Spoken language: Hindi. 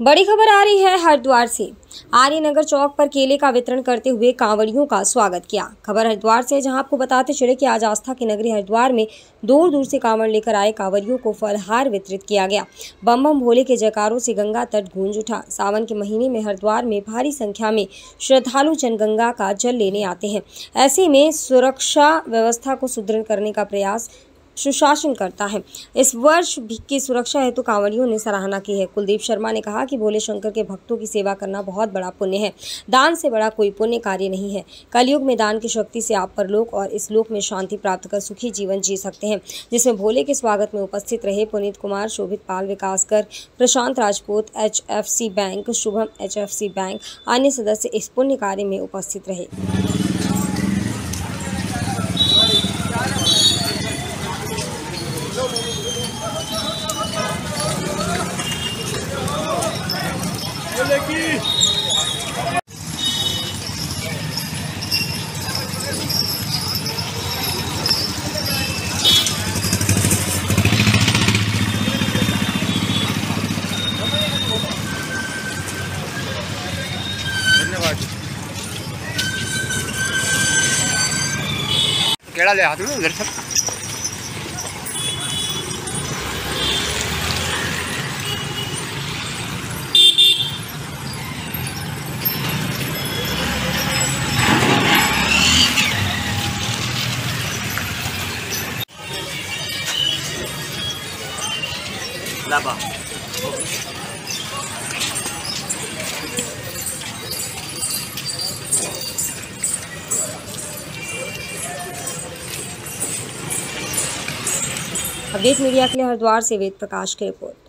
बड़ी खबर आ रही है हरिद्वार से। आर्यनगर चौक पर केले का वितरण करते हुए कांवड़ियों का स्वागत किया। खबर हरिद्वार से है, जहाँ आपको बताते चले कि आज आस्था की नगरी हरिद्वार में दूर दूर से कांवड़ लेकर आए कांवड़ियों को फलहार वितरित किया गया। बम बम भोले के जयकारों से गंगा तट गूंज उठा। सावन के महीने में हरिद्वार में भारी संख्या में श्रद्धालु जनगंगा का जल लेने आते हैं। ऐसे में सुरक्षा व्यवस्था को सुदृढ़ करने का प्रयास सुशासन करता है। इस वर्ष की सुरक्षा हेतु कांवड़ियों ने सराहना की है। कुलदीप शर्मा ने कहा कि भोले शंकर के भक्तों की सेवा करना बहुत बड़ा पुण्य है। दान से बड़ा कोई पुण्य कार्य नहीं है। कलयुग में दान की शक्ति से आप परलोक और इस लोक में शांति प्राप्त कर सुखी जीवन जी सकते हैं, जिसमें भोले के स्वागत में उपस्थित रहे Puneet Kumar, Shobhit Pal विकासकर Prashant Rajput, HFC bank, Shubham HFC bank, अन्य सदस्य इस पुण्य कार्य में उपस्थित रहे। केड़ा ले हाथ उधर सब? लाबा अपडेट मीडिया के लिए हरिद्वार से वेद प्रकाश की रिपोर्ट।